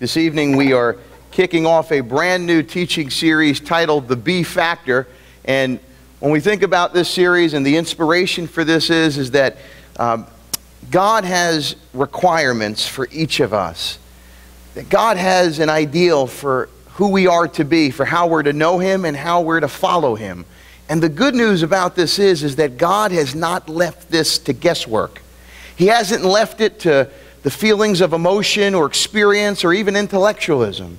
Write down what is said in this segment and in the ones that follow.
This evening we are kicking off a brand new teaching series titled The B Factor. And when we think about this series and the inspiration for this is, is that um, God has requirements for each of us. That God has an ideal for who we are to be, for how we're to know Him and how we're to follow Him. And the good news about this is, is that God has not left this to guesswork. He hasn't left it to the feelings of emotion or experience or even intellectualism.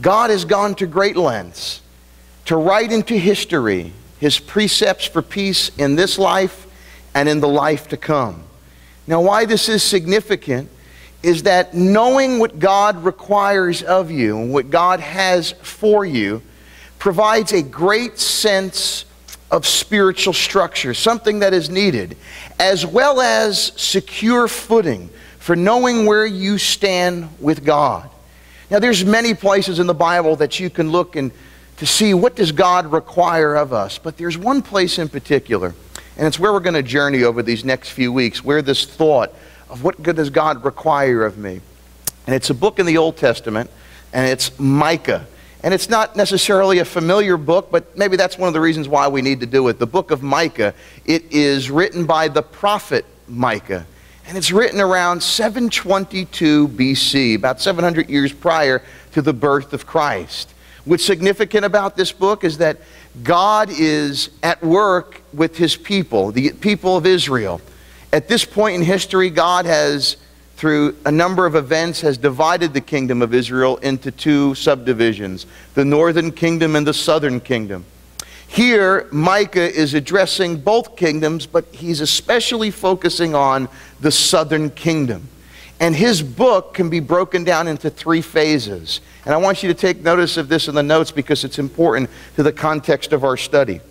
God has gone to great lengths to write into history his precepts for peace in this life and in the life to come. Now, why this is significant is that knowing what God requires of you and what God has for you provides a great sense of spiritual structure, something that is needed, as well as secure footing for knowing where you stand with God. Now there's many places in the Bible that you can look and to see what does God require of us, but there's one place in particular, and it's where we're going to journey over these next few weeks, where this thought of what good does God require of me. And it's a book in the Old Testament, and it's Micah. And it's not necessarily a familiar book, but maybe that's one of the reasons why we need to do it. The book of Micah, it is written by the prophet Micah. And it's written around 722 BC, about 700 years prior to the birth of Christ. What's significant about this book is that God is at work with his people, the people of Israel. At this point in history, God has, through a number of events, has divided the kingdom of Israel into two subdivisions the northern kingdom and the southern kingdom. Here, Micah is addressing both kingdoms, but he's especially focusing on the southern kingdom. And his book can be broken down into three phases. And I want you to take notice of this in the notes because it's important to the context of our study.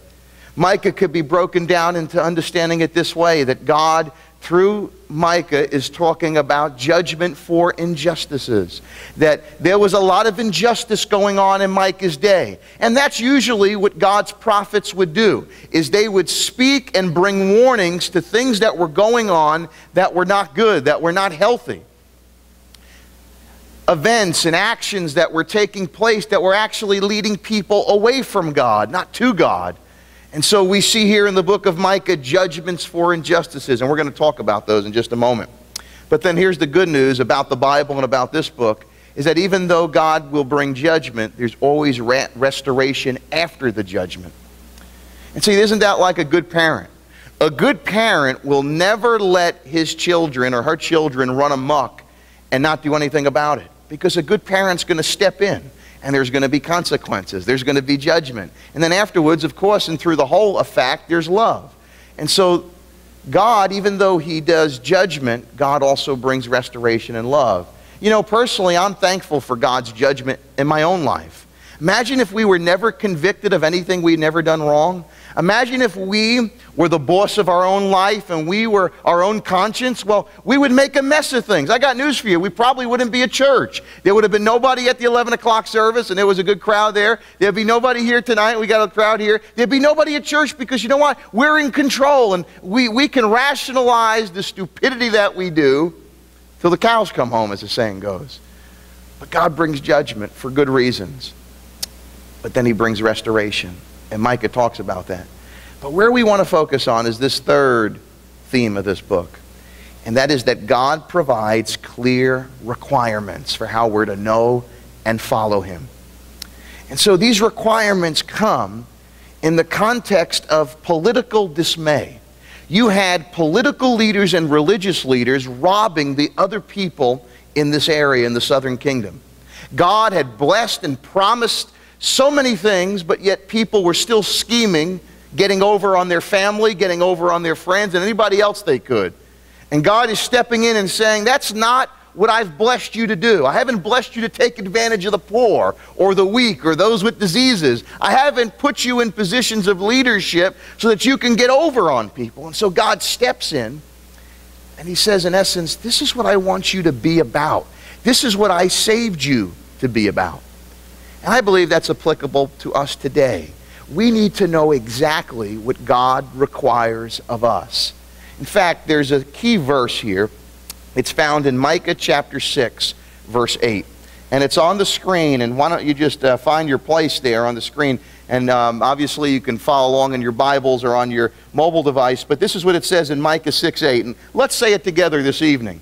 Micah could be broken down into understanding it this way that God through Micah is talking about judgment for injustices. That there was a lot of injustice going on in Micah's day. And that's usually what God's prophets would do, is they would speak and bring warnings to things that were going on that were not good, that were not healthy. Events and actions that were taking place that were actually leading people away from God, not to God. And so we see here in the book of Micah judgments for injustices, and we're going to talk about those in just a moment. But then here's the good news about the Bible and about this book is that even though God will bring judgment, there's always restoration after the judgment. And see, isn't that like a good parent? A good parent will never let his children or her children run amok and not do anything about it because a good parent's going to step in and there's going to be consequences. There's going to be judgment. And then afterwards, of course, and through the whole effect, there's love. And so, God, even though He does judgment, God also brings restoration and love. You know, personally, I'm thankful for God's judgment in my own life. Imagine if we were never convicted of anything we'd never done wrong. Imagine if we were the boss of our own life and we were our own conscience. Well, we would make a mess of things. I got news for you. We probably wouldn't be a church. There would have been nobody at the 11 o'clock service, and there was a good crowd there. There'd be nobody here tonight. We got a crowd here. There'd be nobody at church because you know what? We're in control, and we, we can rationalize the stupidity that we do till the cows come home, as the saying goes. But God brings judgment for good reasons. But then He brings restoration. And Micah talks about that. But where we want to focus on is this third theme of this book. And that is that God provides clear requirements for how we're to know and follow Him. And so these requirements come in the context of political dismay. You had political leaders and religious leaders robbing the other people in this area in the southern kingdom. God had blessed and promised so many things, but yet people were still scheming, getting over on their family, getting over on their friends, and anybody else they could. And God is stepping in and saying, That's not what I've blessed you to do. I haven't blessed you to take advantage of the poor or the weak or those with diseases. I haven't put you in positions of leadership so that you can get over on people. And so God steps in and He says, in essence, This is what I want you to be about. This is what I saved you to be about. And I believe that's applicable to us today. We need to know exactly what God requires of us. In fact, there's a key verse here. It's found in Micah chapter 6, verse 8. And it's on the screen, and why don't you just uh, find your place there on the screen? And um, obviously, you can follow along in your Bibles or on your mobile device. But this is what it says in Micah 6 8. And let's say it together this evening.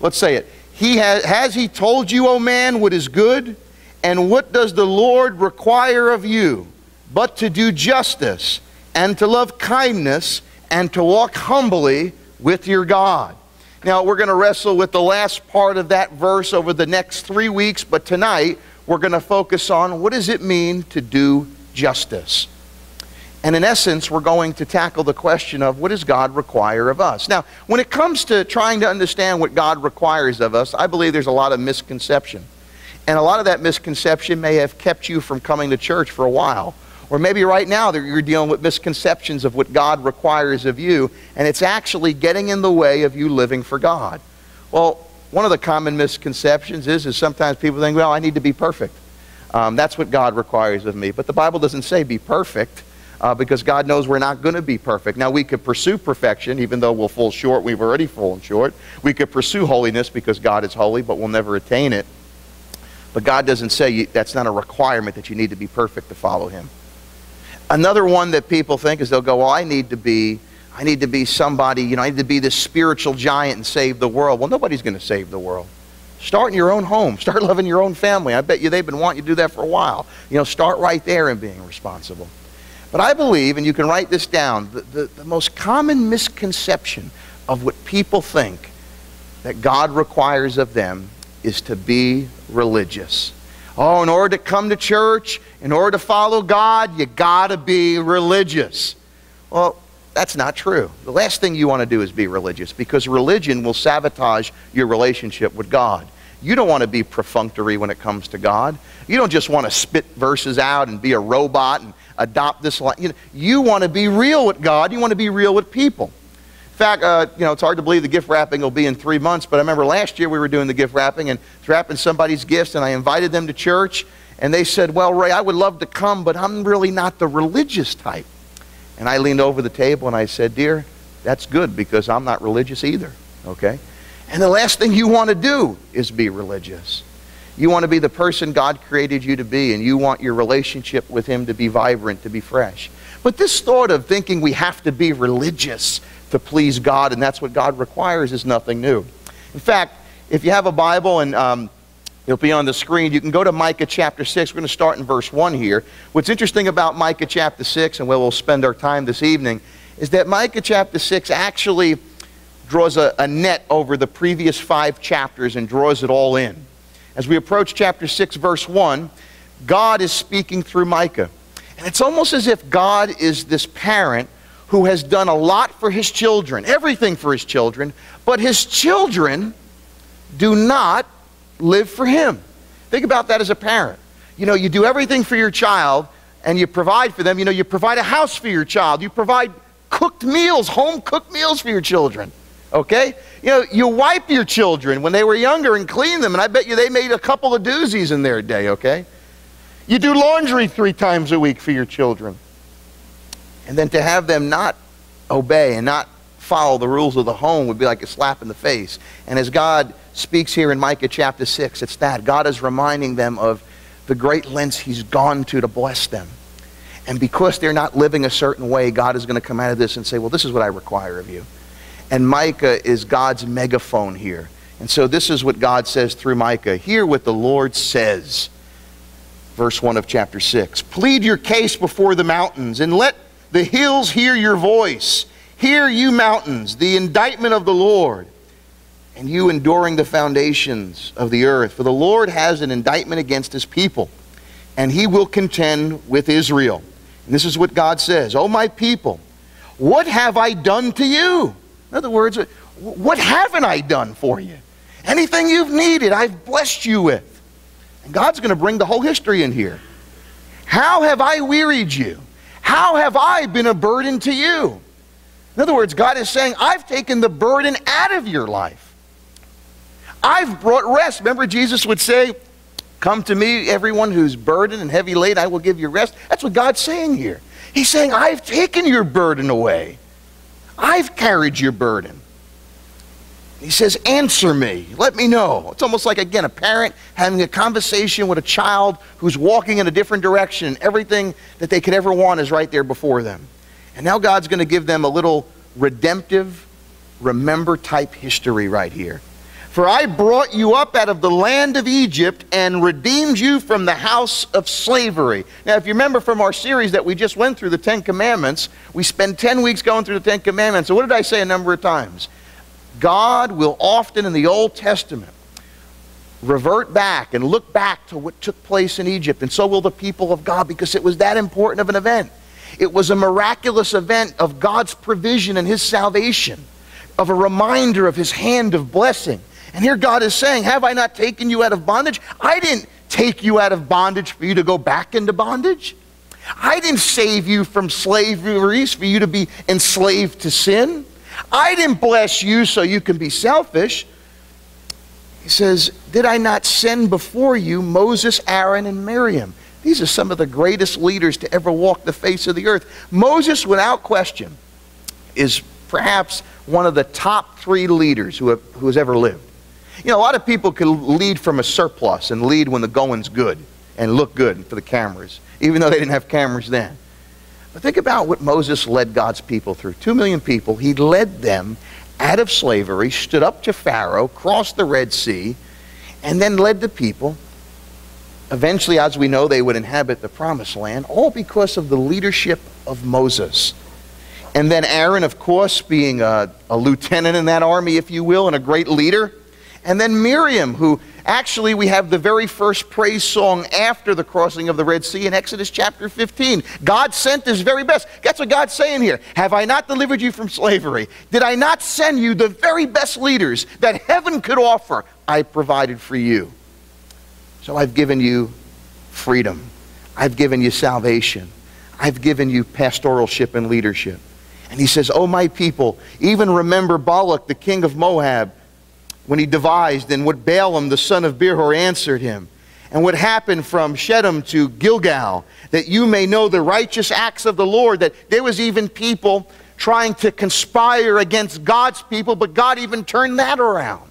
Let's say it. He has, has he told you, O man, what is good? And what does the Lord require of you? But to do justice, and to love kindness, and to walk humbly with your God. Now, we're going to wrestle with the last part of that verse over the next three weeks, but tonight we're going to focus on what does it mean to do justice. And in essence, we're going to tackle the question of what does God require of us? Now, when it comes to trying to understand what God requires of us, I believe there's a lot of misconception. And a lot of that misconception may have kept you from coming to church for a while. Or maybe right now that you're dealing with misconceptions of what God requires of you, and it's actually getting in the way of you living for God. Well, one of the common misconceptions is, is sometimes people think, well, I need to be perfect. Um, that's what God requires of me. But the Bible doesn't say be perfect. Uh, because God knows we're not going to be perfect. Now, we could pursue perfection, even though we'll fall short. We've already fallen short. We could pursue holiness because God is holy, but we'll never attain it. But God doesn't say you, that's not a requirement that you need to be perfect to follow Him. Another one that people think is they'll go, well, I need to be, I need to be somebody, you know, I need to be this spiritual giant and save the world. Well, nobody's going to save the world. Start in your own home. Start loving your own family. I bet you they've been wanting you to do that for a while. You know, start right there in being responsible. But I believe, and you can write this down, the, the, the most common misconception of what people think that God requires of them is to be religious. Oh, in order to come to church, in order to follow God, you got to be religious. Well, that's not true. The last thing you want to do is be religious because religion will sabotage your relationship with God. You don't want to be perfunctory when it comes to God. You don't just want to spit verses out and be a robot and adopt this life. You, know, you want to be real with God. You want to be real with people. Fact, uh, you know, it's hard to believe the gift wrapping will be in three months, but I remember last year we were doing the gift wrapping and wrapping somebody's gifts, and I invited them to church, and they said, Well, Ray, I would love to come, but I'm really not the religious type. And I leaned over the table and I said, Dear, that's good because I'm not religious either, okay? And the last thing you want to do is be religious. You want to be the person God created you to be, and you want your relationship with Him to be vibrant, to be fresh. But this thought of thinking we have to be religious to please God, and that's what God requires, is nothing new. In fact, if you have a Bible and um, it'll be on the screen, you can go to Micah chapter 6. We're going to start in verse 1 here. What's interesting about Micah chapter 6, and where we'll spend our time this evening, is that Micah chapter 6 actually draws a, a net over the previous five chapters and draws it all in. As we approach chapter 6, verse 1, God is speaking through Micah. And it's almost as if God is this parent who has done a lot for his children, everything for his children, but his children do not live for him. Think about that as a parent. You know, you do everything for your child and you provide for them. You know, you provide a house for your child, you provide cooked meals, home cooked meals for your children. Okay? You know, you wipe your children when they were younger and clean them, and I bet you they made a couple of doozies in their day, okay? You do laundry three times a week for your children. And then to have them not obey and not follow the rules of the home would be like a slap in the face. And as God speaks here in Micah chapter 6, it's that. God is reminding them of the great lengths He's gone to to bless them. And because they're not living a certain way, God is going to come out of this and say, Well, this is what I require of you. And Micah is God's megaphone here. And so this is what God says through Micah. Hear what the Lord says. Verse 1 of chapter 6. Plead your case before the mountains and let the hills hear your voice. Hear, you mountains, the indictment of the Lord, and you enduring the foundations of the earth. For the Lord has an indictment against his people, and he will contend with Israel. And this is what God says Oh, my people, what have I done to you? In other words, what haven't I done for you? Anything you've needed, I've blessed you with. And God's going to bring the whole history in here. How have I wearied you? How have I been a burden to you? In other words, God is saying, I've taken the burden out of your life. I've brought rest. Remember, Jesus would say, Come to me, everyone who's burdened and heavy laden, I will give you rest. That's what God's saying here. He's saying, I've taken your burden away. I've carried your burden. He says, Answer me. Let me know. It's almost like, again, a parent having a conversation with a child who's walking in a different direction. Everything that they could ever want is right there before them. And now God's going to give them a little redemptive, remember type history right here. For I brought you up out of the land of Egypt and redeemed you from the house of slavery. Now, if you remember from our series that we just went through, the Ten Commandments, we spent 10 weeks going through the Ten Commandments. So, what did I say a number of times? God will often in the Old Testament revert back and look back to what took place in Egypt, and so will the people of God because it was that important of an event. It was a miraculous event of God's provision and His salvation, of a reminder of His hand of blessing. And here God is saying, Have I not taken you out of bondage? I didn't take you out of bondage for you to go back into bondage. I didn't save you from slavery for you to be enslaved to sin. I didn't bless you so you can be selfish. He says, Did I not send before you Moses, Aaron, and Miriam? These are some of the greatest leaders to ever walk the face of the earth. Moses, without question, is perhaps one of the top three leaders who, have, who has ever lived. You know, a lot of people can lead from a surplus and lead when the going's good and look good for the cameras, even though they didn't have cameras then. But think about what Moses led God's people through. Two million people. He led them out of slavery, stood up to Pharaoh, crossed the Red Sea, and then led the people. Eventually, as we know, they would inhabit the promised land, all because of the leadership of Moses. And then Aaron, of course, being a, a lieutenant in that army, if you will, and a great leader. And then Miriam, who actually we have the very first praise song after the crossing of the Red Sea in Exodus chapter 15. God sent his very best. That's what God's saying here. Have I not delivered you from slavery? Did I not send you the very best leaders that heaven could offer? I provided for you. So I've given you freedom. I've given you salvation. I've given you pastoralship and leadership. And he says, Oh, my people, even remember Balak, the king of Moab when he devised and what Balaam the son of Beor answered him, and what happened from Shittim to Gilgal, that you may know the righteous acts of the Lord, that there was even people trying to conspire against God's people, but God even turned that around.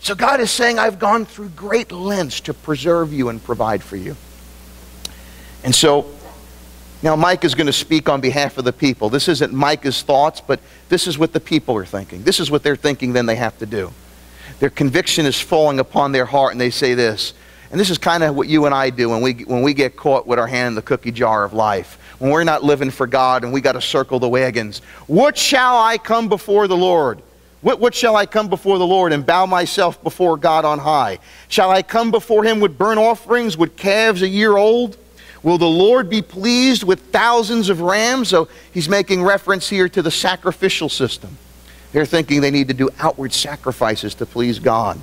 So God is saying, I've gone through great lengths to preserve you and provide for you. And so now Micah is going to speak on behalf of the people. This isn't Micah's thoughts, but this is what the people are thinking. This is what they're thinking then they have to do their conviction is falling upon their heart, and they say this. And this is kind of what you and I do when we, when we get caught with our hand in the cookie jar of life. When we're not living for God and we got to circle the wagons. What shall I come before the Lord? What, what shall I come before the Lord and bow myself before God on high? Shall I come before him with burnt offerings, with calves a year old? Will the Lord be pleased with thousands of rams? So he's making reference here to the sacrificial system. They're thinking they need to do outward sacrifices to please God.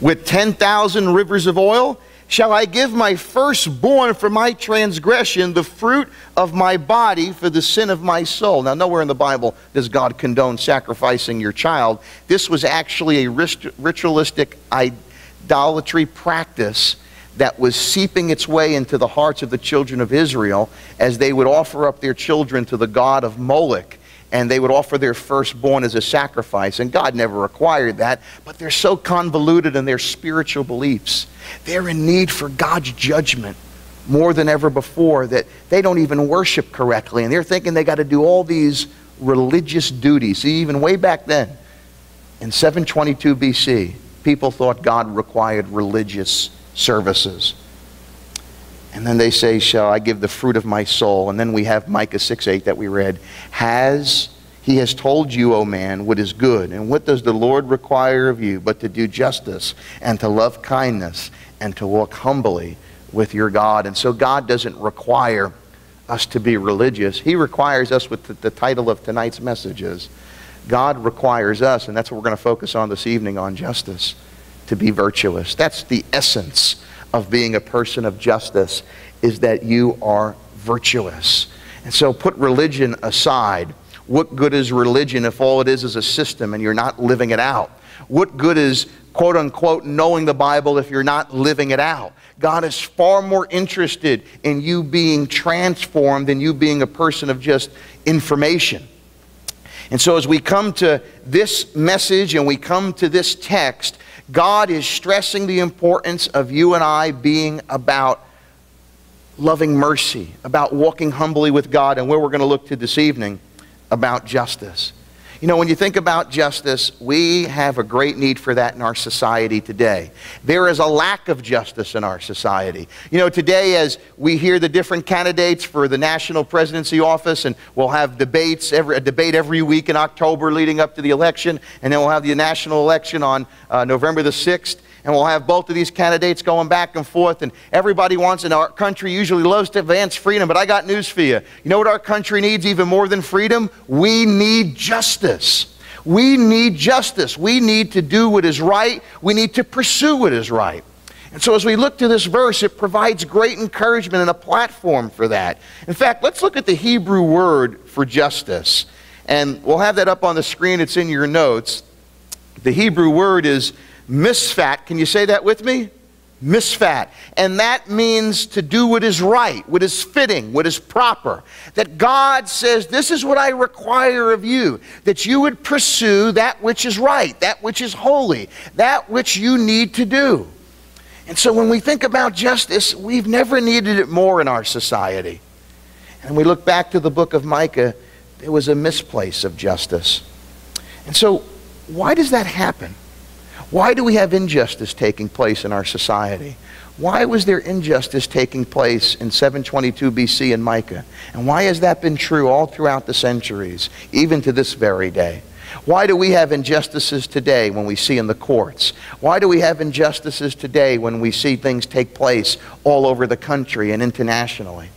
With 10,000 rivers of oil, shall I give my firstborn for my transgression, the fruit of my body for the sin of my soul. Now, nowhere in the Bible does God condone sacrificing your child. This was actually a ritualistic idolatry practice that was seeping its way into the hearts of the children of Israel as they would offer up their children to the god of Moloch and they would offer their firstborn as a sacrifice. And God never required that, but they're so convoluted in their spiritual beliefs. They're in need for God's judgment more than ever before that they don't even worship correctly. And they're thinking they got to do all these religious duties. See, even way back then, in 722 BC, people thought God required religious services. And then they say, Shall I give the fruit of my soul? And then we have Micah 6 8 that we read. Has he has told you, O man, what is good. And what does the Lord require of you but to do justice and to love kindness and to walk humbly with your God? And so God doesn't require us to be religious. He requires us with the, the title of tonight's message is God requires us, and that's what we're going to focus on this evening on justice, to be virtuous. That's the essence of being a person of justice is that you are virtuous. And so put religion aside. What good is religion if all it is is a system and you're not living it out? What good is, quote unquote, knowing the Bible if you're not living it out? God is far more interested in you being transformed than you being a person of just information. And so, as we come to this message and we come to this text, God is stressing the importance of you and I being about loving mercy, about walking humbly with God, and where we're going to look to this evening about justice. You know, when you think about justice, we have a great need for that in our society today. There is a lack of justice in our society. You know, today, as we hear the different candidates for the national presidency office, and we'll have debates, every, a debate every week in October leading up to the election, and then we'll have the national election on uh, November the 6th and we'll have both of these candidates going back and forth. And everybody wants, and our country usually loves to advance freedom. But I got news for you. You know what our country needs even more than freedom? We need justice. We need justice. We need to do what is right. We need to pursue what is right. And so, as we look to this verse, it provides great encouragement and a platform for that. In fact, let's look at the Hebrew word for justice. And we'll have that up on the screen, it's in your notes. The Hebrew word is Mishpat, can you say that with me? Mishpat. And that means to do what is right, what is fitting, what is proper. That God says, This is what I require of you, that you would pursue that which is right, that which is holy, that which you need to do. And so when we think about justice, we've never needed it more in our society. And we look back to the book of Micah, there was a misplace of justice. And so, why does that happen? Why do we have injustice taking place in our society? Why was there injustice taking place in 722 BC in Micah? And why has that been true all throughout the centuries, even to this very day? Why do we have injustices today when we see in the courts? Why do we have injustices today when we see things take place all over the country and internationally?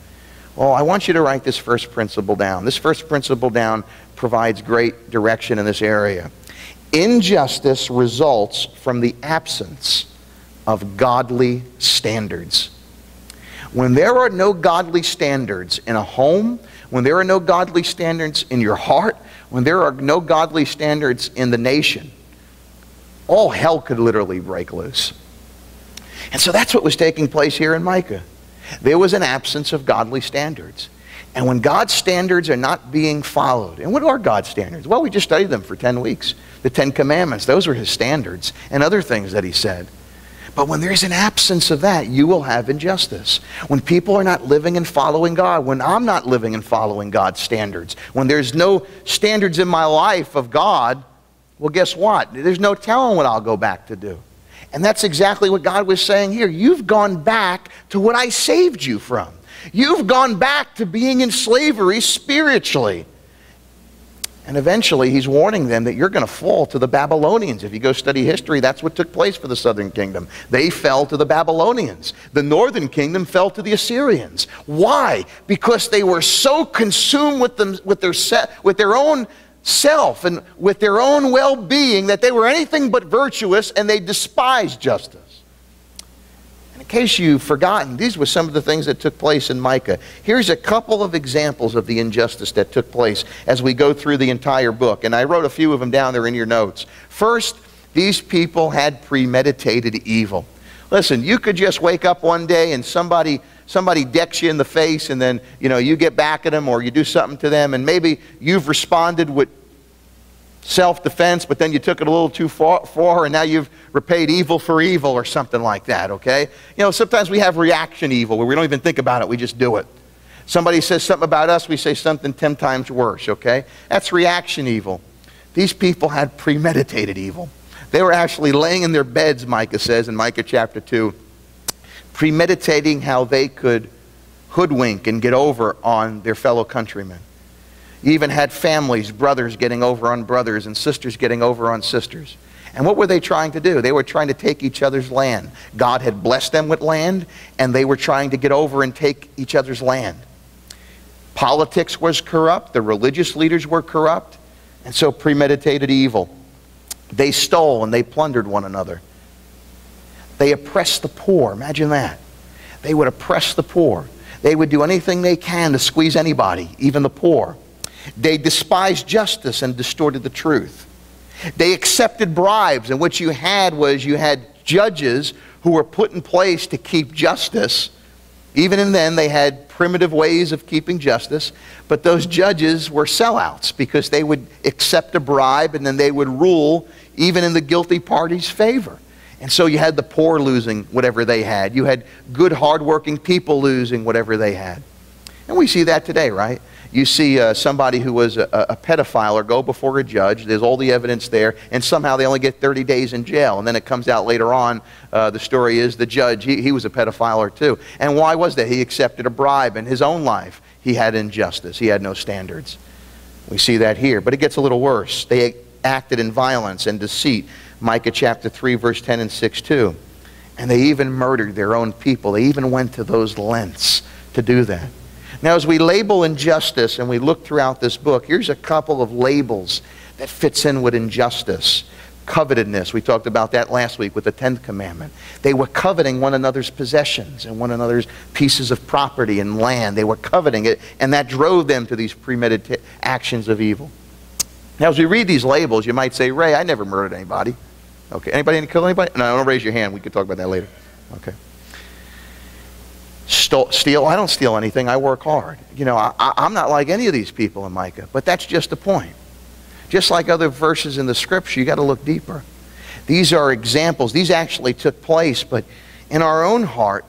Well, I want you to write this first principle down. This first principle down provides great direction in this area. Injustice results from the absence of godly standards. When there are no godly standards in a home, when there are no godly standards in your heart, when there are no godly standards in the nation, all hell could literally break loose. And so that's what was taking place here in Micah. There was an absence of godly standards. And when God's standards are not being followed, and what are God's standards? Well, we just studied them for 10 weeks. The Ten Commandments, those were his standards, and other things that he said. But when there's an absence of that, you will have injustice. When people are not living and following God, when I'm not living and following God's standards, when there's no standards in my life of God, well, guess what? There's no telling what I'll go back to do. And that's exactly what God was saying here. You've gone back to what I saved you from. You've gone back to being in slavery spiritually. And eventually, he's warning them that you're going to fall to the Babylonians. If you go study history, that's what took place for the southern kingdom. They fell to the Babylonians. The northern kingdom fell to the Assyrians. Why? Because they were so consumed with, them, with, their, with their own self and with their own well being that they were anything but virtuous and they despised justice in case you've forgotten, these were some of the things that took place in Micah. Here's a couple of examples of the injustice that took place as we go through the entire book. And I wrote a few of them down there in your notes. First, these people had premeditated evil. Listen, you could just wake up one day and somebody somebody decks you in the face and then, you know, you get back at them or you do something to them and maybe you've responded with self defense, but then you took it a little too far, far, and now you've repaid evil for evil or something like that, okay? You know, sometimes we have reaction evil where we don't even think about it, we just do it. Somebody says something about us, we say something 10 times worse, okay? That's reaction evil. These people had premeditated evil. They were actually laying in their beds, Micah says in Micah chapter 2, premeditating how they could hoodwink and get over on their fellow countrymen. You even had families, brothers getting over on brothers and sisters getting over on sisters. And what were they trying to do? They were trying to take each other's land. God had blessed them with land, and they were trying to get over and take each other's land. Politics was corrupt, the religious leaders were corrupt, and so premeditated evil. They stole and they plundered one another. They oppressed the poor. Imagine that. They would oppress the poor. They would do anything they can to squeeze anybody, even the poor. They despised justice and distorted the truth. They accepted bribes, and what you had was you had judges who were put in place to keep justice, Even in then, they had primitive ways of keeping justice, but those judges were sellouts because they would accept a bribe and then they would rule even in the guilty party's favor. And so you had the poor losing whatever they had. You had good, hardworking people losing whatever they had. And we see that today, right? You see uh, somebody who was a, a pedophile or go before a judge, there's all the evidence there, and somehow they only get 30 days in jail. And then it comes out later on, uh, the story is the judge, he, he was a pedophile too. And why was that? He accepted a bribe in his own life. He had injustice, he had no standards. We see that here. But it gets a little worse. They acted in violence and deceit. Micah chapter 3, verse 10 and 6 too. And they even murdered their own people. They even went to those lengths to do that. Now, as we label injustice and we look throughout this book, here's a couple of labels that fits in with injustice. Covetousness, we talked about that last week with the 10th commandment. They were coveting one another's possessions and one another's pieces of property and land. They were coveting it, and that drove them to these premeditated actions of evil. Now, as we read these labels, you might say, Ray, I never murdered anybody. Okay, anybody kill anybody? No, don't raise your hand. We can talk about that later. Okay steal. I don't steal anything. I work hard. You know, I, I'm not like any of these people in Micah, but that's just the point. Just like other verses in the scripture, you got to look deeper. These are examples. These actually took place, but in our own heart,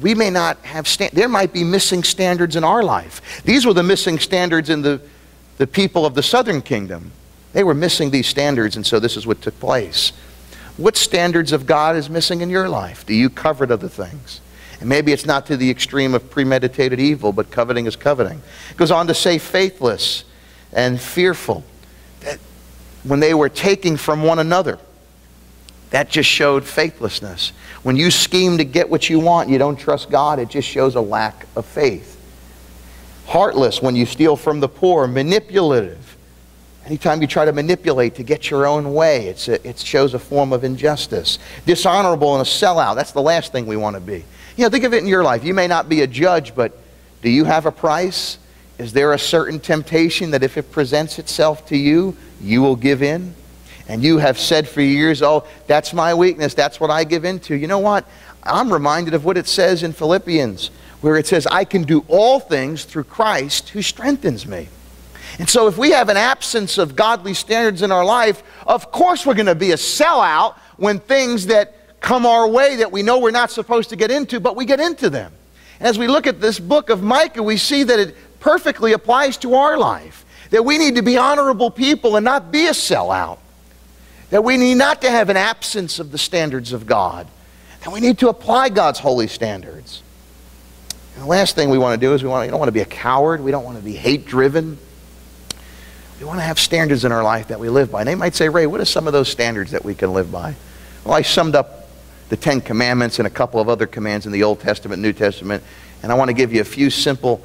we may not have, there might be missing standards in our life. These were the missing standards in the, the people of the southern kingdom. They were missing these standards, and so this is what took place. What standards of God is missing in your life? Do you covet other things? And maybe it's not to the extreme of premeditated evil, but coveting is coveting. It goes on to say faithless and fearful. That when they were taking from one another, that just showed faithlessness. When you scheme to get what you want, you don't trust God, it just shows a lack of faith. Heartless when you steal from the poor, manipulative. Anytime you try to manipulate to get your own way, a, it shows a form of injustice. Dishonorable and a sellout. That's the last thing we want to be. You know, think of it in your life. You may not be a judge, but do you have a price? Is there a certain temptation that if it presents itself to you, you will give in? And you have said for years, oh, that's my weakness. That's what I give into. You know what? I'm reminded of what it says in Philippians, where it says, I can do all things through Christ who strengthens me. And so, if we have an absence of godly standards in our life, of course we're going to be a sellout when things that come our way that we know we're not supposed to get into, but we get into them. As we look at this book of Micah, we see that it perfectly applies to our life. That we need to be honorable people and not be a sellout. That we need not to have an absence of the standards of God. That we need to apply God's holy standards. And the last thing we want to do is we, want to, we don't want to be a coward. We don't want to be hate driven. We want to have standards in our life that we live by. And they might say, Ray, what are some of those standards that we can live by? Well, I summed up the Ten Commandments and a couple of other commands in the Old Testament, New Testament. And I want to give you a few simple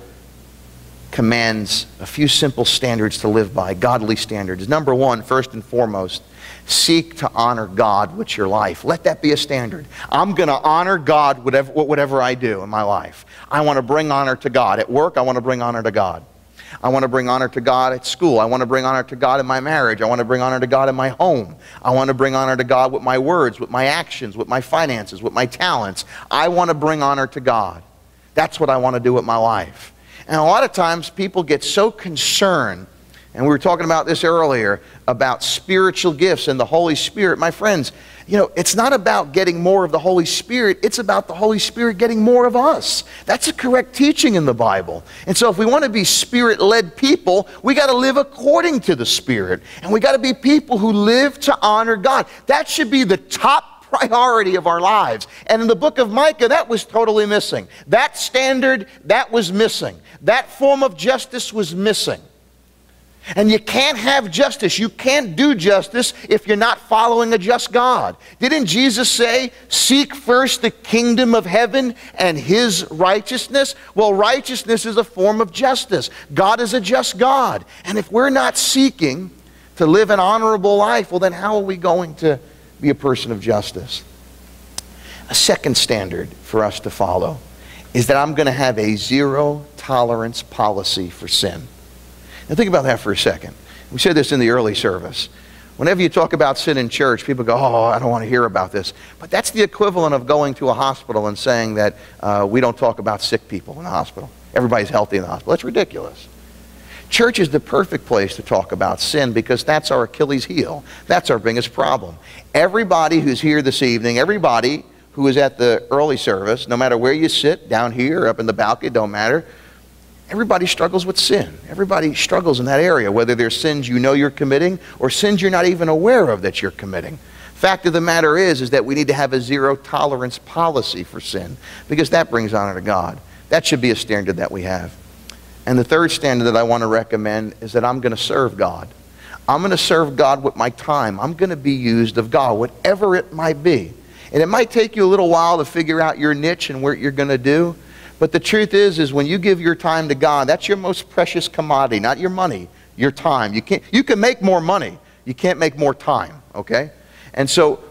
commands, a few simple standards to live by, godly standards. Number one, first and foremost, seek to honor God with your life. Let that be a standard. I'm going to honor God whatever, whatever I do in my life. I want to bring honor to God. At work, I want to bring honor to God. I want to bring honor to God at school. I want to bring honor to God in my marriage. I want to bring honor to God in my home. I want to bring honor to God with my words, with my actions, with my finances, with my talents. I want to bring honor to God. That's what I want to do with my life. And a lot of times people get so concerned and we were talking about this earlier about spiritual gifts and the Holy Spirit. My friends, you know, it's not about getting more of the Holy Spirit, it's about the Holy Spirit getting more of us. That's a correct teaching in the Bible. And so if we want to be spirit led people, we got to live according to the Spirit. And we got to be people who live to honor God. That should be the top priority of our lives. And in the book of Micah, that was totally missing. That standard, that was missing. That form of justice was missing. And you can't have justice. You can't do justice if you're not following a just God. Didn't Jesus say, Seek first the kingdom of heaven and his righteousness? Well, righteousness is a form of justice. God is a just God. And if we're not seeking to live an honorable life, well, then how are we going to be a person of justice? A second standard for us to follow is that I'm going to have a zero tolerance policy for sin. Now, think about that for a second. We said this in the early service. Whenever you talk about sin in church, people go, Oh, I don't want to hear about this. But that's the equivalent of going to a hospital and saying that uh, we don't talk about sick people in the hospital. Everybody's healthy in the hospital. That's ridiculous. Church is the perfect place to talk about sin because that's our Achilles heel. That's our biggest problem. Everybody who's here this evening, everybody who is at the early service, no matter where you sit, down here, or up in the balcony, don't matter, everybody struggles with sin. Everybody struggles in that area, whether there's sins you know you're committing or sins you're not even aware of that you're committing. Fact of the matter is, is that we need to have a zero tolerance policy for sin because that brings honor to God. That should be a standard that we have. And the third standard that I want to recommend is that I'm going to serve God. I'm going to serve God with my time. I'm going to be used of God, whatever it might be. And it might take you a little while to figure out your niche and what you're going to do. But the truth is, is when you give your time to God, that's your most precious commodity, not your money, your time. You, can't, you can make more money. You can't make more time, okay? And so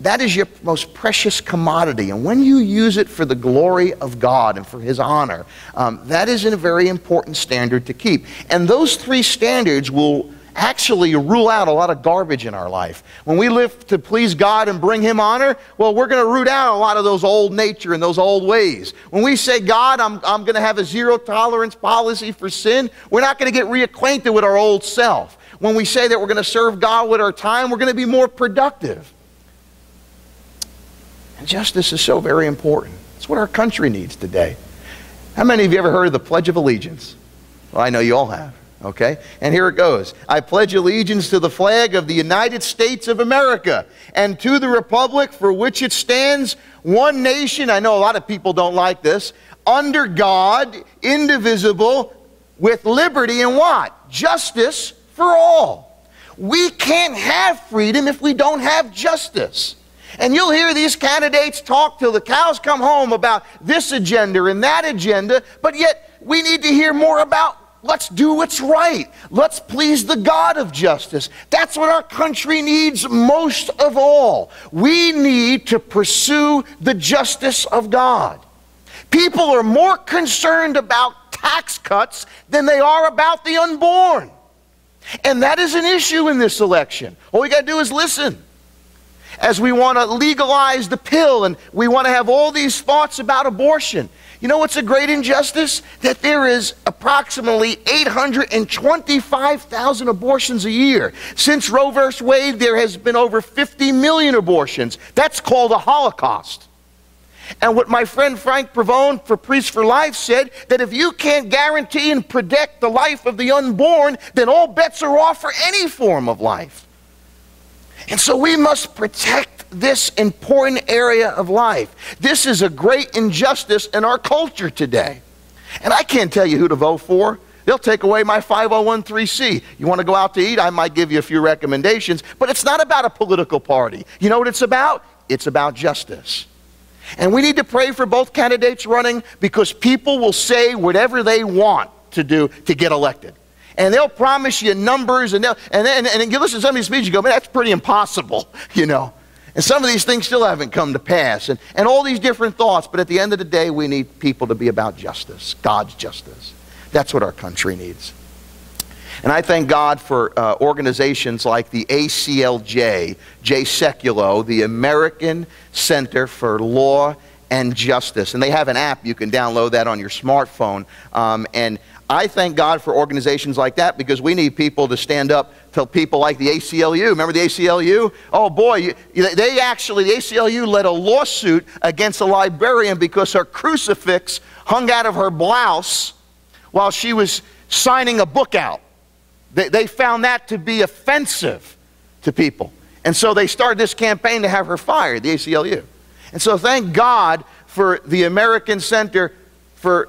that is your most precious commodity. And when you use it for the glory of God and for His honor, um, that is a very important standard to keep. And those three standards will actually rule out a lot of garbage in our life. When we live to please God and bring Him honor, well, we're going to root out a lot of those old nature and those old ways. When we say, God, I'm, I'm going to have a zero tolerance policy for sin, we're not going to get reacquainted with our old self. When we say that we're going to serve God with our time, we're going to be more productive. And justice is so very important. It's what our country needs today. How many of you ever heard of the Pledge of Allegiance? Well, I know you all have. Okay? And here it goes. I pledge allegiance to the flag of the United States of America and to the republic for which it stands, one nation. I know a lot of people don't like this. Under God, indivisible, with liberty and what? Justice for all. We can't have freedom if we don't have justice. And you'll hear these candidates talk till the cows come home about this agenda and that agenda, but yet we need to hear more about let's do what's right. Let's please the God of justice. That's what our country needs most of all. We need to pursue the justice of God. People are more concerned about tax cuts than they are about the unborn. And that is an issue in this election. All we got to do is listen as we want to legalize the pill and we want to have all these thoughts about abortion. You know what's a great injustice? That there is approximately 825,000 abortions a year. Since Roe v. Wade, there has been over 50 million abortions. That's called a Holocaust. And what my friend Frank Pavone for Priests for Life said, that if you can't guarantee and protect the life of the unborn, then all bets are off for any form of life. And so we must protect this important area of life. This is a great injustice in our culture today. And I can't tell you who to vote for. They'll take away my 501c. You want to go out to eat? I might give you a few recommendations, but it's not about a political party. You know what it's about? It's about justice. And we need to pray for both candidates running because people will say whatever they want to do to get elected and they'll promise you numbers, and, they'll, and and, and you listen to some of these speeches, you go, man, that's pretty impossible, you know. And some of these things still haven't come to pass, and, and all these different thoughts. But at the end of the day, we need people to be about justice, God's justice. That's what our country needs. And I thank God for uh, organizations like the ACLJ, Jay Sekulow, the American Center for Law and Justice. And they have an app. You can download that on your smartphone. Um, and I thank God for organizations like that because we need people to stand up to people like the ACLU. Remember the ACLU? Oh boy, they actually, the ACLU led a lawsuit against a librarian because her crucifix hung out of her blouse while she was signing a book out. They, they found that to be offensive to people. And so they started this campaign to have her fired, the ACLU. And so thank God for the American Center for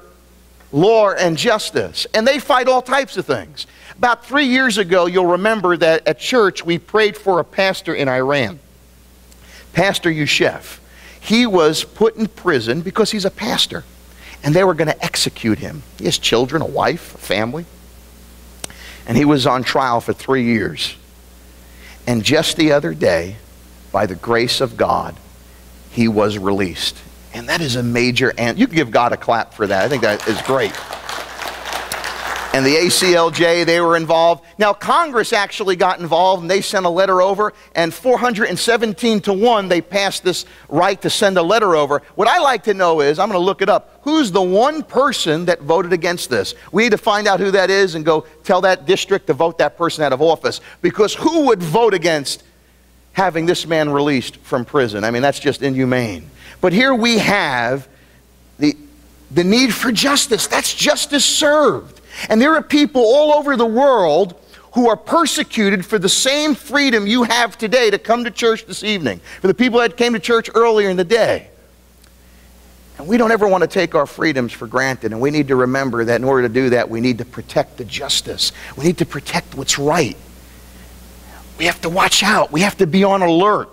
law and justice. And they fight all types of things. About three years ago, you'll remember that at church we prayed for a pastor in Iran, Pastor Youssef. He was put in prison because he's a pastor, and they were going to execute him. He has children, a wife, a family, and he was on trial for three years. And just the other day, by the grace of God, he was released. And that is a major, and you can give God a clap for that. I think that is great. and the ACLJ, they were involved. Now, Congress actually got involved and they sent a letter over, and 417 to 1, they passed this right to send a letter over. What I like to know is, I'm going to look it up, who's the one person that voted against this? We need to find out who that is and go tell that district to vote that person out of office. Because who would vote against having this man released from prison? I mean, that's just inhumane. But here we have the, the need for justice. That's justice served. And there are people all over the world who are persecuted for the same freedom you have today to come to church this evening, for the people that came to church earlier in the day. And we don't ever want to take our freedoms for granted, and we need to remember that in order to do that, we need to protect the justice. We need to protect what's right. We have to watch out. We have to be on alert.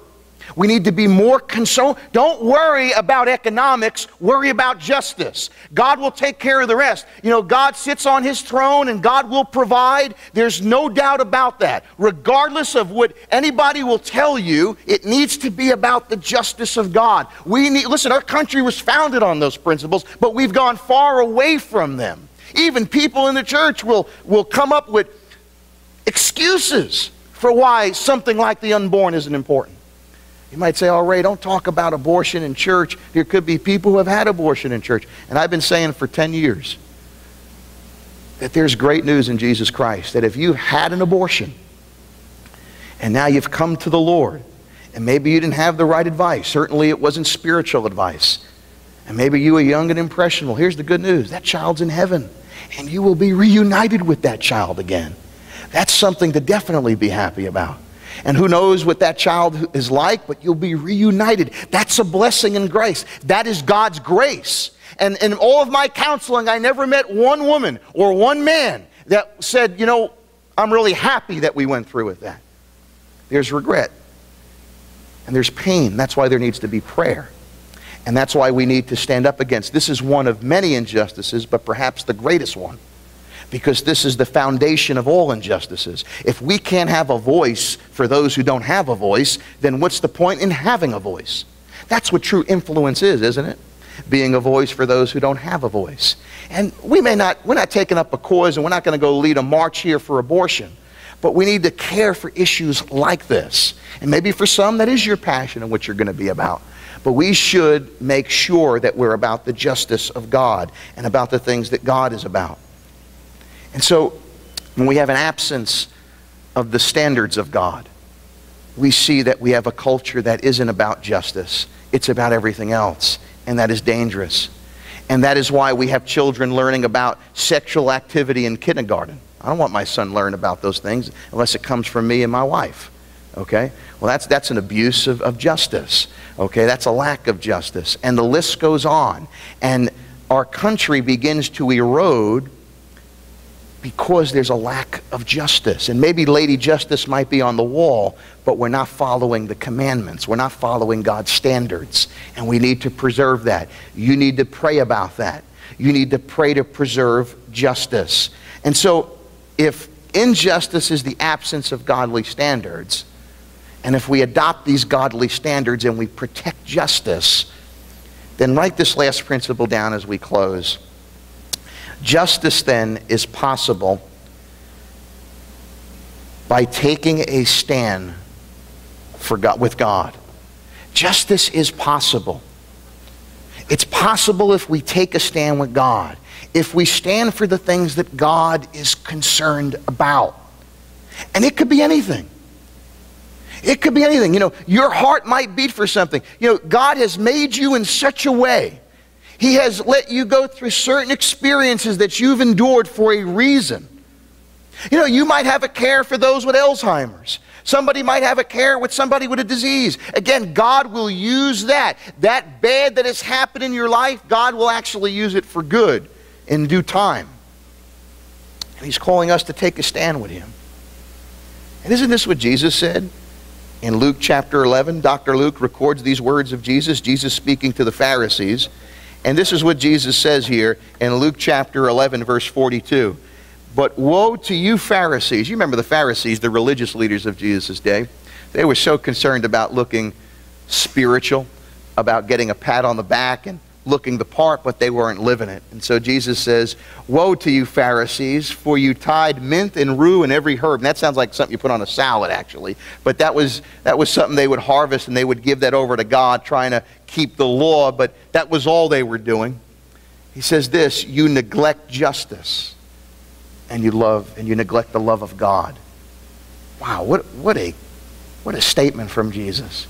We need to be more concerned. Don't worry about economics, worry about justice. God will take care of the rest. You know, God sits on his throne and God will provide. There's no doubt about that. Regardless of what anybody will tell you, it needs to be about the justice of God. We need listen, our country was founded on those principles, but we've gone far away from them. Even people in the church will, will come up with excuses for why something like the unborn isn't important. You might say, oh, Ray, don't talk about abortion in church. There could be people who have had abortion in church. And I've been saying for 10 years that there's great news in Jesus Christ. That if you had an abortion and now you've come to the Lord, and maybe you didn't have the right advice, certainly it wasn't spiritual advice, and maybe you were young and impressionable, here's the good news that child's in heaven, and you will be reunited with that child again. That's something to definitely be happy about. And who knows what that child is like, but you'll be reunited. That's a blessing and grace. That is God's grace. And in all of my counseling, I never met one woman or one man that said, you know, I'm really happy that we went through with that. There's regret. And there's pain. That's why there needs to be prayer. And that's why we need to stand up against. This is one of many injustices, but perhaps the greatest one because this is the foundation of all injustices. If we can't have a voice for those who don't have a voice, then what's the point in having a voice? That's what true influence is, isn't it? Being a voice for those who don't have a voice. And we may not, we're not taking up a cause and we're not going to go lead a march here for abortion. But we need to care for issues like this. And maybe for some, that is your passion and what you're going to be about. But we should make sure that we're about the justice of God and about the things that God is about. And so, when we have an absence of the standards of God, we see that we have a culture that isn't about justice, it's about everything else, and that is dangerous. And that is why we have children learning about sexual activity in kindergarten. I don't want my son learn about those things unless it comes from me and my wife. Okay? Well, that's, that's an abuse of, of justice. Okay? That's a lack of justice. And the list goes on. And our country begins to erode because there's a lack of justice. And maybe Lady Justice might be on the wall, but we're not following the commandments. We're not following God's standards. And we need to preserve that. You need to pray about that. You need to pray to preserve justice. And so, if injustice is the absence of godly standards, and if we adopt these godly standards and we protect justice, then write this last principle down as we close. Justice then is possible by taking a stand for God, with God. Justice is possible. It's possible if we take a stand with God, if we stand for the things that God is concerned about. And it could be anything. It could be anything. You know, your heart might beat for something. You know, God has made you in such a way he has let you go through certain experiences that you've endured for a reason. You know, you might have a care for those with Alzheimer's. Somebody might have a care with somebody with a disease. Again, God will use that. That bad that has happened in your life, God will actually use it for good in due time. And He's calling us to take a stand with Him. And isn't this what Jesus said? In Luke chapter 11, Dr. Luke records these words of Jesus, Jesus speaking to the Pharisees. And this is what Jesus says here in Luke chapter 11, verse 42. But woe to you, Pharisees. You remember the Pharisees, the religious leaders of Jesus' day. They were so concerned about looking spiritual, about getting a pat on the back and looking the part, but they weren't living it. And so Jesus says, Woe to you, Pharisees, for you tied mint and rue and every herb. And that sounds like something you put on a salad, actually. But that was, that was something they would harvest and they would give that over to God, trying to keep the law, but that was all they were doing. He says this you neglect justice and you love and you neglect the love of God. Wow, what, what, a, what a statement from Jesus.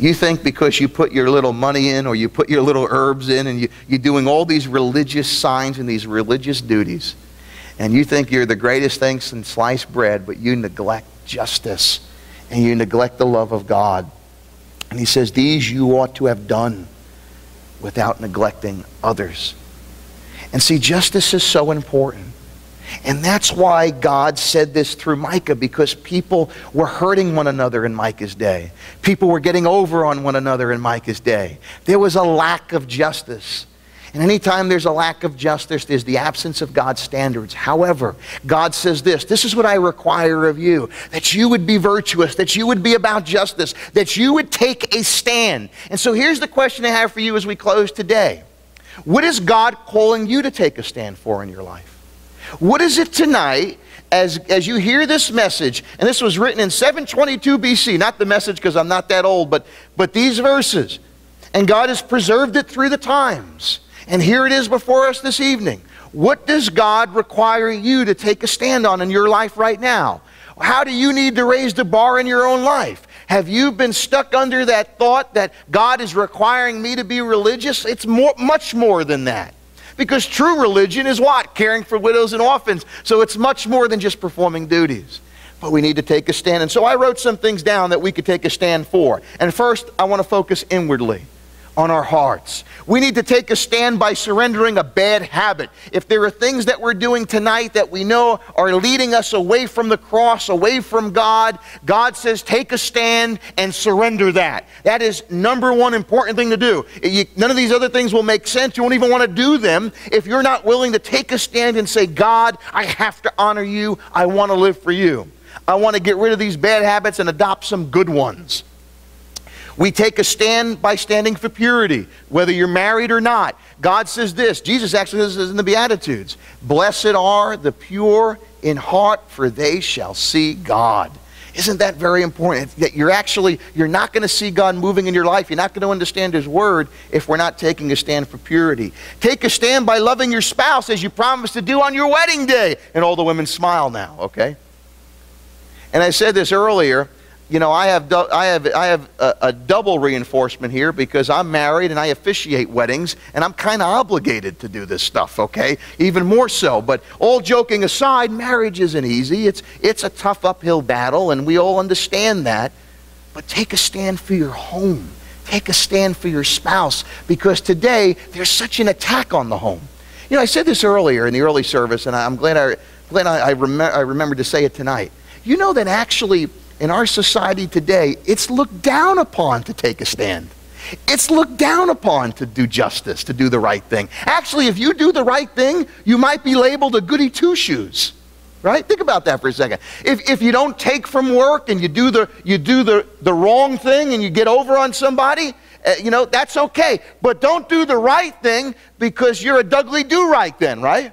You think because you put your little money in or you put your little herbs in and you, you're doing all these religious signs and these religious duties, and you think you're the greatest thing since sliced bread, but you neglect justice and you neglect the love of God. And he says, These you ought to have done without neglecting others. And see, justice is so important. And that's why God said this through Micah, because people were hurting one another in Micah's day. People were getting over on one another in Micah's day. There was a lack of justice. And anytime there's a lack of justice, there's the absence of God's standards. However, God says this this is what I require of you that you would be virtuous, that you would be about justice, that you would take a stand. And so here's the question I have for you as we close today What is God calling you to take a stand for in your life? What is it tonight as, as you hear this message? And this was written in 722 BC, not the message because I'm not that old, but, but these verses. And God has preserved it through the times. And here it is before us this evening. What does God require you to take a stand on in your life right now? How do you need to raise the bar in your own life? Have you been stuck under that thought that God is requiring me to be religious? It's more, much more than that. Because true religion is what? Caring for widows and orphans. So it's much more than just performing duties. But we need to take a stand. And so I wrote some things down that we could take a stand for. And first, I want to focus inwardly on our hearts. We need to take a stand by surrendering a bad habit. If there are things that we're doing tonight that we know are leading us away from the cross, away from God, God says take a stand and surrender that. That is number one important thing to do. You, none of these other things will make sense. You won't even want to do them if you're not willing to take a stand and say, God, I have to honor you. I want to live for you. I want to get rid of these bad habits and adopt some good ones. We take a stand by standing for purity, whether you're married or not. God says this. Jesus actually says this in the Beatitudes Blessed are the pure in heart, for they shall see God. Isn't that very important? That you're actually, you're not going to see God moving in your life. You're not going to understand His Word if we're not taking a stand for purity. Take a stand by loving your spouse as you promised to do on your wedding day. And all the women smile now, okay? And I said this earlier you know, I have, I have, I have a, a, double reinforcement here because I'm married and I officiate weddings and I'm kind of obligated to do this stuff, okay? Even more so. But all joking aside, marriage isn't easy. It's, it's a tough uphill battle and we all understand that. But take a stand for your home. Take a stand for your spouse because today there's such an attack on the home. You know, I said this earlier in the early service and I'm glad I, glad I, I, rem- I remembered to say it tonight. You know that actually in our society today, it's looked down upon to take a stand. It's looked down upon to do justice, to do the right thing. Actually, if you do the right thing, you might be labeled a goody two shoes. Right? Think about that for a second. If, if you don't take from work and you do, the, you do the, the wrong thing and you get over on somebody, uh, you know, that's okay. But don't do the right thing because you're a Dudley Do-Right then, right?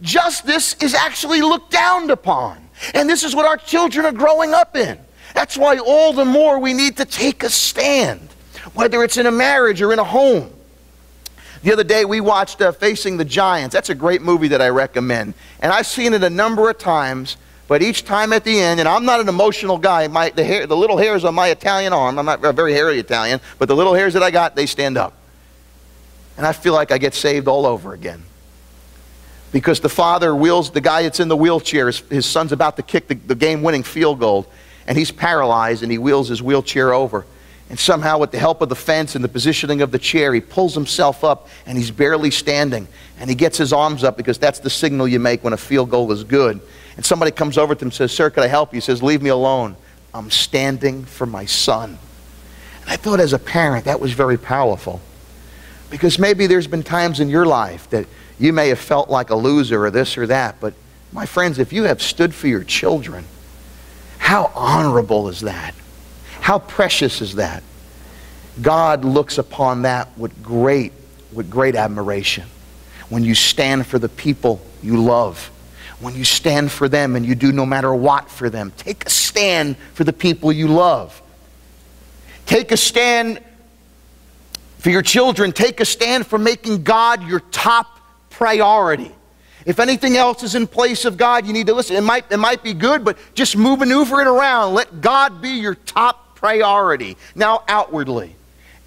Justice is actually looked down upon. And this is what our children are growing up in. That's why all the more we need to take a stand, whether it's in a marriage or in a home. The other day we watched uh, Facing the Giants. That's a great movie that I recommend. And I've seen it a number of times, but each time at the end, and I'm not an emotional guy, my, the, hair, the little hairs on my Italian arm, I'm not a very hairy Italian, but the little hairs that I got, they stand up. And I feel like I get saved all over again. Because the father wheels, the guy that's in the wheelchair, his, his son's about to kick the, the game winning field goal and he's paralyzed and he wheels his wheelchair over. And somehow, with the help of the fence and the positioning of the chair, he pulls himself up and he's barely standing. And he gets his arms up because that's the signal you make when a field goal is good. And somebody comes over to him and says, Sir, could I help you? He says, Leave me alone. I'm standing for my son. And I thought, as a parent, that was very powerful. Because maybe there's been times in your life that you may have felt like a loser or this or that. But, my friends, if you have stood for your children, how honorable is that? How precious is that? God looks upon that with great with great admiration. When you stand for the people you love, when you stand for them and you do no matter what for them, take a stand for the people you love. Take a stand for your children. Take a stand for making God your top priority. If anything else is in place of God, you need to listen. It might, it might be good, but just move maneuver it around. Let God be your top priority. Now, outwardly.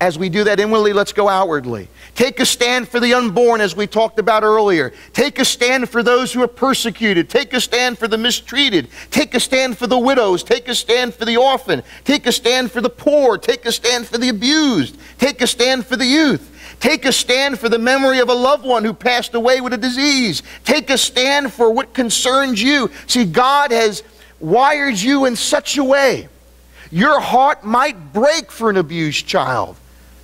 As we do that inwardly, let's go outwardly. Take a stand for the unborn, as we talked about earlier. Take a stand for those who are persecuted. Take a stand for the mistreated. Take a stand for the widows. Take a stand for the orphan. Take a stand for the poor. Take a stand for the abused. Take a stand for the youth. Take a stand for the memory of a loved one who passed away with a disease. Take a stand for what concerns you. See, God has wired you in such a way. Your heart might break for an abused child.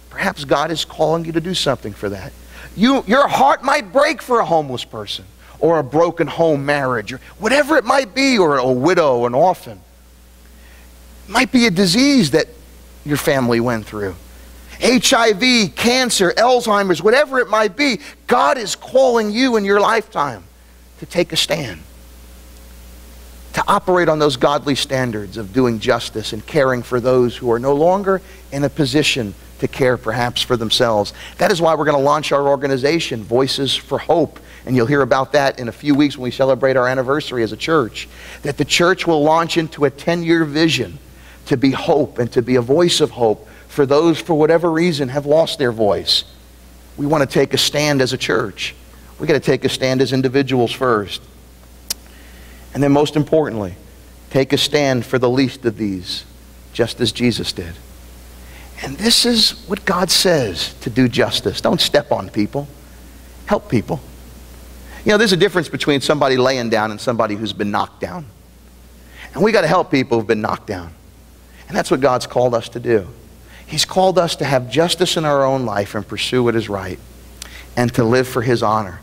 Perhaps God is calling you to do something for that. You, your heart might break for a homeless person or a broken home marriage or whatever it might be, or a widow, an orphan. It might be a disease that your family went through. HIV, cancer, Alzheimer's, whatever it might be, God is calling you in your lifetime to take a stand, to operate on those godly standards of doing justice and caring for those who are no longer in a position to care perhaps for themselves. That is why we're going to launch our organization, Voices for Hope. And you'll hear about that in a few weeks when we celebrate our anniversary as a church. That the church will launch into a 10 year vision to be hope and to be a voice of hope for those, for whatever reason, have lost their voice. We want to take a stand as a church. We've got to take a stand as individuals first. And then, most importantly, take a stand for the least of these, just as Jesus did. And this is what God says to do justice. Don't step on people, help people. You know, there's a difference between somebody laying down and somebody who's been knocked down. And we got to help people who've been knocked down. And that's what God's called us to do. He's called us to have justice in our own life and pursue what is right and to live for His honor.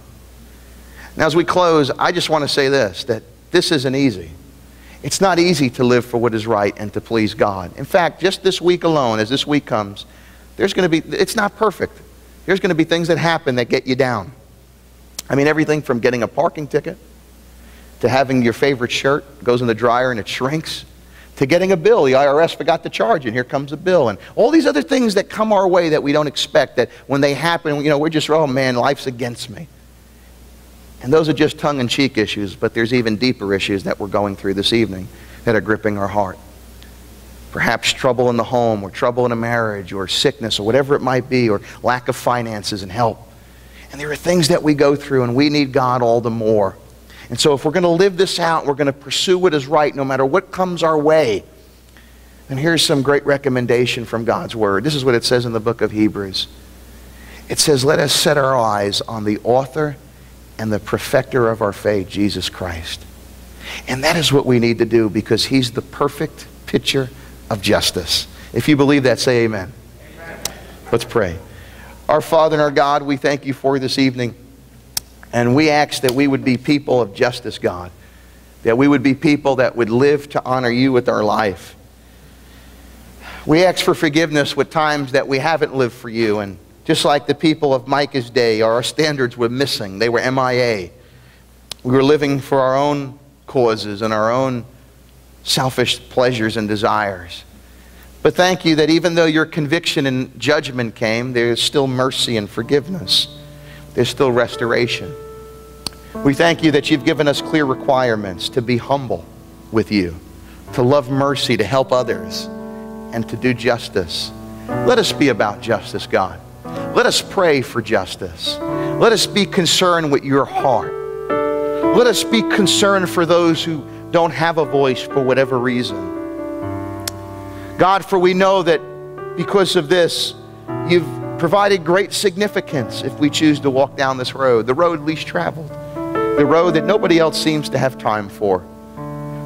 Now, as we close, I just want to say this that this isn't easy. It's not easy to live for what is right and to please God. In fact, just this week alone, as this week comes, there's going to be, it's not perfect. There's going to be things that happen that get you down. I mean, everything from getting a parking ticket to having your favorite shirt goes in the dryer and it shrinks to getting a bill. The IRS forgot to charge, and here comes a bill. And all these other things that come our way that we don't expect, that when they happen, you know, we're just, oh man, life's against me. And those are just tongue in cheek issues, but there's even deeper issues that we're going through this evening that are gripping our heart. Perhaps trouble in the home, or trouble in a marriage, or sickness, or whatever it might be, or lack of finances and help. And there are things that we go through, and we need God all the more. And so, if we're going to live this out, we're going to pursue what is right no matter what comes our way. And here's some great recommendation from God's Word. This is what it says in the book of Hebrews it says, Let us set our eyes on the author and the perfecter of our faith, Jesus Christ. And that is what we need to do because he's the perfect picture of justice. If you believe that, say amen. amen. Let's pray. Our Father and our God, we thank you for this evening. And we ask that we would be people of justice, God. That we would be people that would live to honor you with our life. We ask for forgiveness with times that we haven't lived for you. And just like the people of Micah's day, our standards were missing, they were MIA. We were living for our own causes and our own selfish pleasures and desires. But thank you that even though your conviction and judgment came, there is still mercy and forgiveness. There's still restoration. We thank you that you've given us clear requirements to be humble with you, to love mercy, to help others, and to do justice. Let us be about justice, God. Let us pray for justice. Let us be concerned with your heart. Let us be concerned for those who don't have a voice for whatever reason. God, for we know that because of this, you've provided great significance if we choose to walk down this road, the road least traveled, the road that nobody else seems to have time for.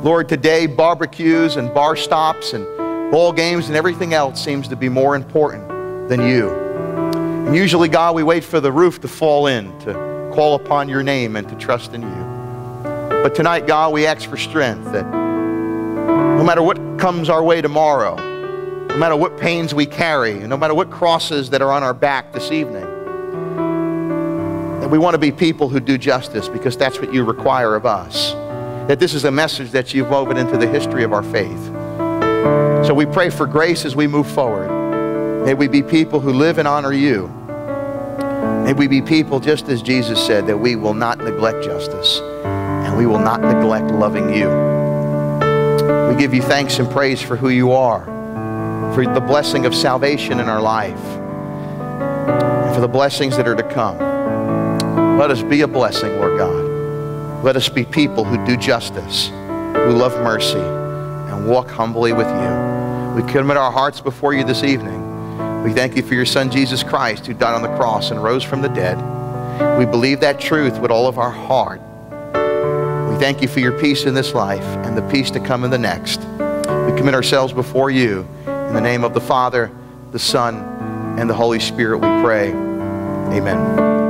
Lord, today barbecues and bar stops and ball games and everything else seems to be more important than you. And usually, God, we wait for the roof to fall in to call upon your name and to trust in you. But tonight, God, we ask for strength that no matter what comes our way tomorrow, no matter what pains we carry, and no matter what crosses that are on our back this evening, We want to be people who do justice because that's what you require of us. That this is a message that you've woven into the history of our faith. So we pray for grace as we move forward. May we be people who live and honor you. May we be people, just as Jesus said, that we will not neglect justice and we will not neglect loving you. We give you thanks and praise for who you are, for the blessing of salvation in our life, and for the blessings that are to come. Let us be a blessing, Lord God. Let us be people who do justice, who love mercy, and walk humbly with you. We commit our hearts before you this evening. We thank you for your Son, Jesus Christ, who died on the cross and rose from the dead. We believe that truth with all of our heart. We thank you for your peace in this life and the peace to come in the next. We commit ourselves before you. In the name of the Father, the Son, and the Holy Spirit, we pray. Amen.